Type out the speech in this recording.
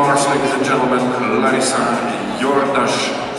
Mars, ladies and gentlemen, Larissa Jordas.